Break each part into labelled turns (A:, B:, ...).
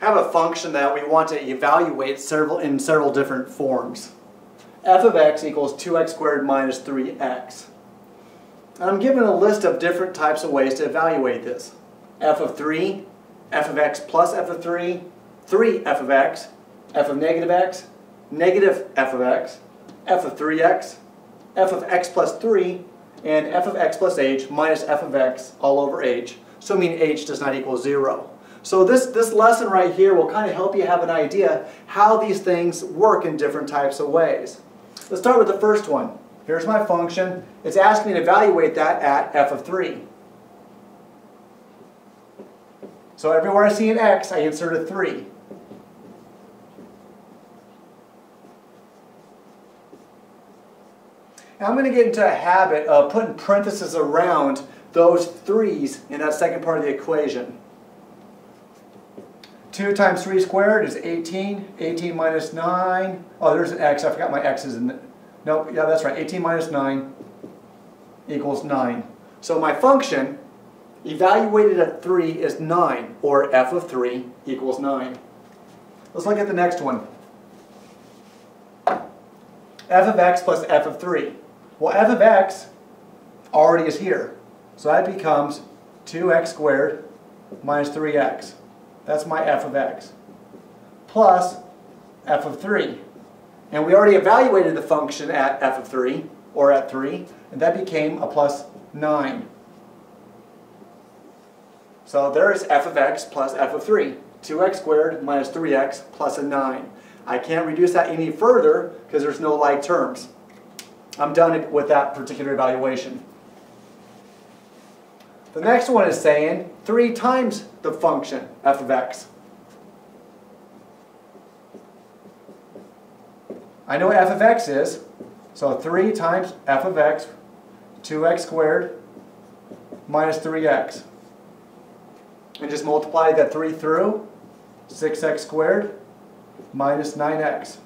A: have a function that we want to evaluate several in several different forms. f of x equals 2x squared minus 3x. And I'm given a list of different types of ways to evaluate this. f of 3, f of x plus f of 3, 3 f of x, f of negative x, negative f of x, f of 3x, f of x plus 3, and f of x plus h minus f of x all over h, assuming h does not equal 0. So this, this lesson right here will kind of help you have an idea how these things work in different types of ways. Let's start with the first one. Here's my function. It's asking me to evaluate that at f of 3. So everywhere I see an x, I insert a 3. Now I'm going to get into a habit of putting parentheses around those 3's in that second part of the equation. 2 times 3 squared is 18. 18 minus 9. Oh, there's an x. I forgot my x's in it. No, yeah, that's right. 18 minus 9 equals 9. So my function evaluated at 3 is 9, or f of 3 equals 9. Let's look at the next one. f of x plus f of 3. Well, f of x already is here. So that becomes 2x squared minus 3x. That's my f of x. Plus f of 3. And we already evaluated the function at f of 3, or at 3, and that became a plus 9. So there's f of x plus f of 3. 2x squared minus 3x plus a 9. I can't reduce that any further because there's no like terms. I'm done with that particular evaluation. The next one is saying 3 times the function f of x. I know what f of x is, so 3 times f of x, 2x squared minus 3x. And just multiply that 3 through, 6x squared minus 9x.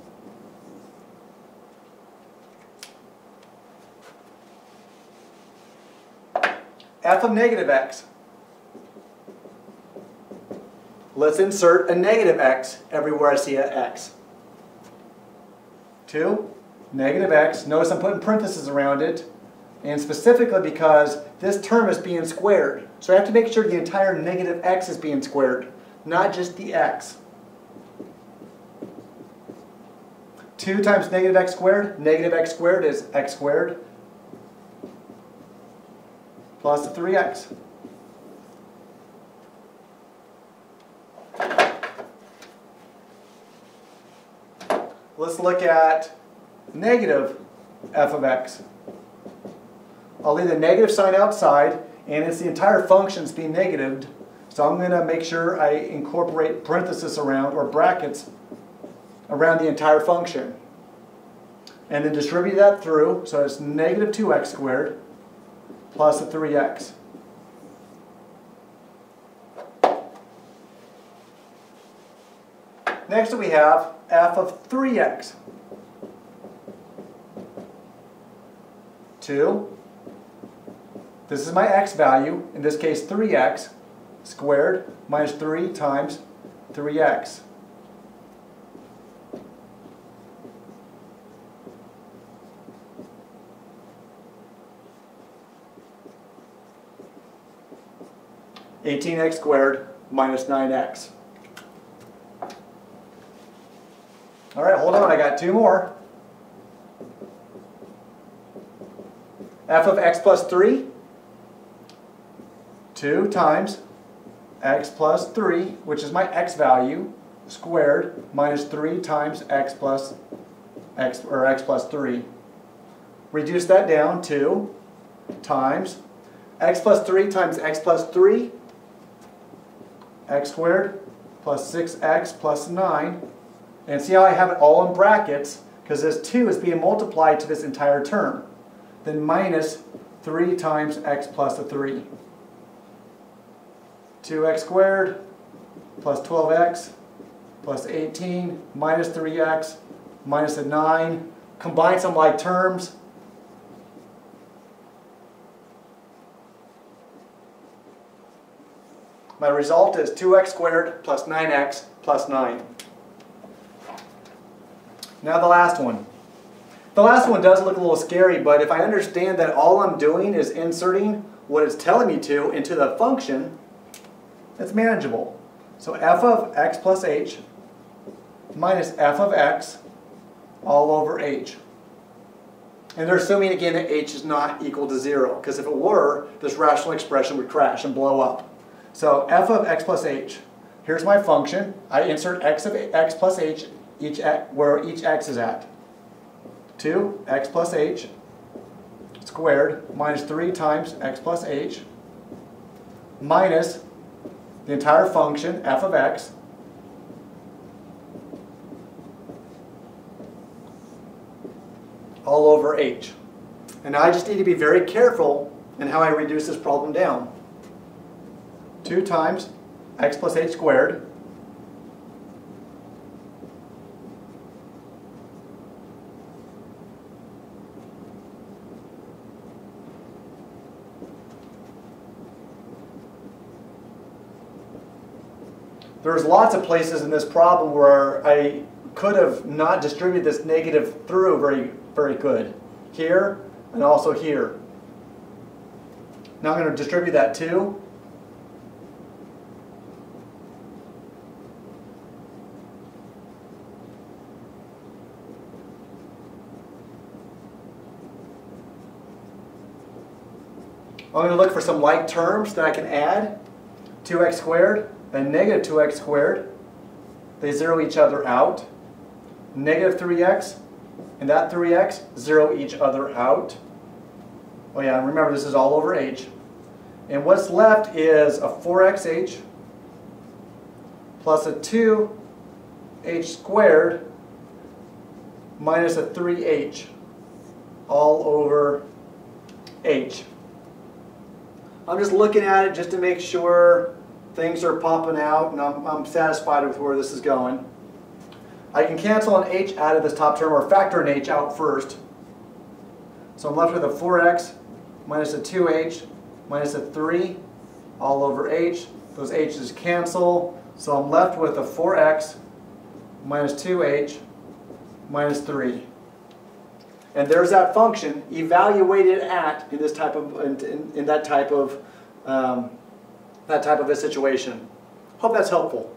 A: F of negative x. Let's insert a negative x everywhere I see an x. 2, negative x. Notice I'm putting parentheses around it. And specifically because this term is being squared. So I have to make sure the entire negative x is being squared, not just the x. 2 times negative x squared, negative x squared is x squared plus the 3x. Let's look at negative f of x. I'll leave the negative sign outside, and it's the entire function's being negatived, so I'm going to make sure I incorporate parentheses around, or brackets, around the entire function. And then distribute that through, so it's negative 2x squared plus a 3x. Next we have f of 3x. 2. This is my x value, in this case 3x squared minus 3 times 3x. 18x squared minus 9x. All right, hold on, I got two more. f of x plus 3, 2 times x plus 3, which is my x value, squared, minus 3 times x plus x, or x plus 3. Reduce that down to times x plus 3 times x plus 3 x squared plus 6x plus 9. And see how I have it all in brackets? Because this 2 is being multiplied to this entire term. Then minus 3 times x plus a 3. 2x squared plus 12x plus 18 minus 3x minus a 9. Combine some like terms. My result is 2x squared plus 9x plus 9. Now the last one. The last one does look a little scary, but if I understand that all I'm doing is inserting what it's telling me to into the function, it's manageable. So f of x plus h minus f of x all over h. And they're assuming again that h is not equal to 0, because if it were, this rational expression would crash and blow up. So f of x plus h, here's my function. I insert x of x plus h each where each x is at. 2 x plus h squared minus 3 times x plus h minus the entire function f of x all over h. And I just need to be very careful in how I reduce this problem down. 2 times x plus h squared There's lots of places in this problem where I could have not distributed this negative through very, very good. Here and also here. Now I'm going to distribute that too. I'm going to look for some like terms that I can add. 2x squared and negative 2x squared. They zero each other out. Negative 3x and that 3x zero each other out. Oh yeah, remember this is all over h. And what's left is a 4xh plus a 2h squared minus a 3h all over h. I'm just looking at it just to make sure things are popping out and I'm, I'm satisfied with where this is going. I can cancel an h out of this top term or factor an h out first. So I'm left with a 4x minus a 2h minus a 3 all over h. Those h's cancel. So I'm left with a 4x minus 2h minus 3. And there's that function evaluated at in this type of in, in, that type of um, that type of a situation. Hope that's helpful.